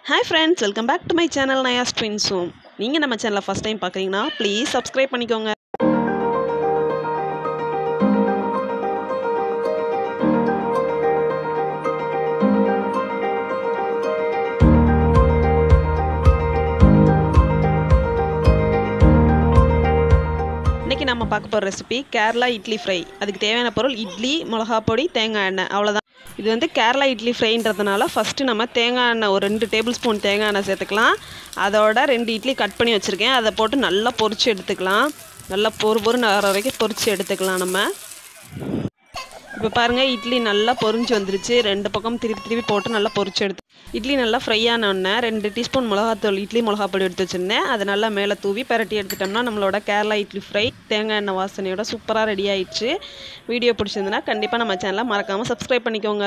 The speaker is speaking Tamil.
Hi friends welcome back to my channel Nayas twins home நீங்கள் நம்ம சேனலை ஃபஸ்ட் டைம் பார்க்குறீங்கன்னா ப்ளீஸ் சப்ஸ்கிரைப் பண்ணிக்கோங்க. இன்றைக்கி நம்ம பார்க்க போகிற ரெசிபி கேரளா இட்லி ஃப்ரை அதுக்கு தேவையான பொருள் இட்லி மிளகா பொடி தேங்காய் எண்ணெய். அவ்வளோதான் இது வந்து கேரளா இட்லி ஃப்ரைன்றதுனால ஃபஸ்ட்டு நம்ம தேங்காய் எண்ணெய் ஒரு ரெண்டு டேபிள் ஸ்பூன் தேங்காய் எண்ணெய் சேர்த்துக்கலாம். அதோட ரெண்டு இட்லி கட் பண்ணி வச்சுருக்கேன். அதை போட்டு நல்லா பொறிச்சு எடுத்துக்கலாம். நல்லா பொறு பொறுன்னு நகர வரைக்கும் பொறிச்சு எடுத்துக்கலாம் நம்ம. இப்போ பாருங்கள் இட்லி நல்லா பொரிஞ்சு வந்துருச்சு. ரெண்டு பக்கம் திருப்பி திருப்பி போட்டு நல்லா பொறிச்சு எடுத்து இட்லி நல்லா ஃப்ரை ஆனோடனே ரெண்டு டீஸ்பூன் மிளகாத்தூள் இட்லி மிளகாப்பொடி எடுத்து வச்சுருந்தேன். அதை நல்லா மேலே தூவி பரட்டி எடுத்துட்டோம்னா நம்மளோட கேரளா இட்லி ஃப்ரை தேங்காய் எண்ணெய் வாசனையோட சூப்பராக ரெடி ஆயிடுச்சு. வீடியோ பிடிச்சிருந்துன்னா கண்டிப்பாக நம்ம சேனலை மறக்காமல் சப்ஸ்கிரைப் பண்ணிக்கோங்க.